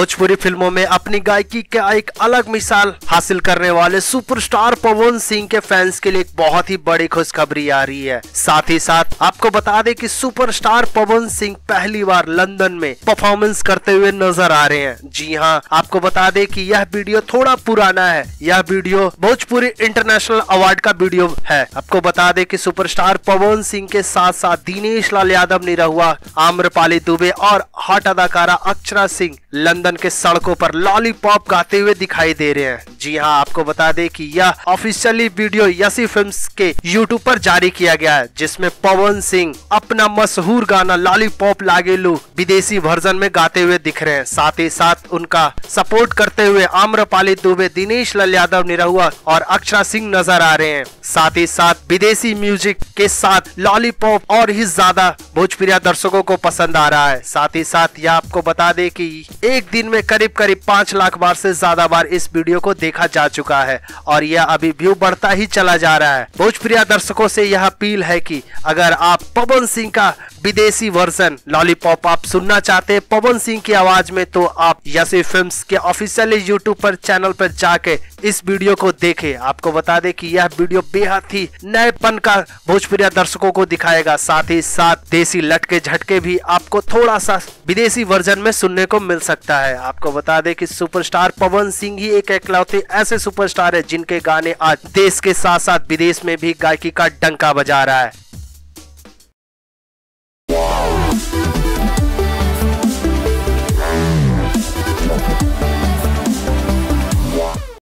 भोजपुरी फ़िल्मों में अपनी गायकी का एक अलग मिसाल हासिल करने वाले सुपरस्टार पवन सिंह के फैंस के लिए एक बहुत ही बड़ी खुशखबरी आ रही है। साथ ही साथ, आपको बता दें कि सुपरस्टार पवन सिंह पहली बार लंदन में परफॉर्मेंस करते हुए नज़र आ रहे हैं। जी हाँ आपको बता दें कि यह वीडियो थोड़ा पुराना है। यह वीडियो भोजपुरी इंटरनेशनल अवार्ड का वीडियो है। आपको बता दें कि सुपरस्टार पवन सिंह के साथ साथ दिनेश लाल यादव निरहुआ, आम्रपाली दुबे और हॉट अदाकारा अक्षरा सिंह लंदन के सड़कों पर लॉलीपॉप गाते हुए दिखाई दे रहे हैं। जी हाँ आपको बता दें कि यह ऑफिशियली वीडियो यसी फिल्म्स के यूट्यूब पर जारी किया गया है, जिसमें पवन सिंह अपना मशहूर गाना लॉलीपॉप लागेलू विदेशी वर्जन में गाते हुए दिख रहे हैं। साथ ही साथ उनका सपोर्ट करते हुए आम्रपाली दुबे दिनेश लाल यादव निरहुआ और अक्षरा सिंह नज़र आ रहे हैं। साथ ही साथ विदेशी म्यूज़िक के साथ लॉलीपॉप और ही ज़्यादा भोजपुरिया दर्शकों को पसंद आ रहा है। साथ ही साथ यह आपको बता दे कि एक दिन में करीब करीब पाँच लाख बार से ज़्यादा बार इस वीडियो को देखा जा चुका है और यह अभी व्यू बढ़ता ही चला जा रहा है। भोजप्रिया दर्शकों से यह अपील है कि अगर आप पवन सिंह का विदेशी वर्जन लॉलीपॉप आप सुनना चाहते हैं, पवन सिंह की आवाज़ में तो आप यसी फिल्म्स के ऑफिशियल यूट्यूब पर चैनल पर जाके इस वीडियो को देखें। आपको बता दें कि यह वीडियो बेहद ही नएपन का भोजपुरिया दर्शकों को दिखाएगा। साथ ही साथ देसी लटके झटके भी आपको थोड़ा सा विदेशी वर्जन में सुनने को मिल सकता है। आपको बता दें कि सुपरस्टार पवन सिंह ही एक एकलौते ऐसे सुपरस्टार है जिनके गाने आज देश के साथ साथ विदेश में भी गायकी का डंका बजा रहा है।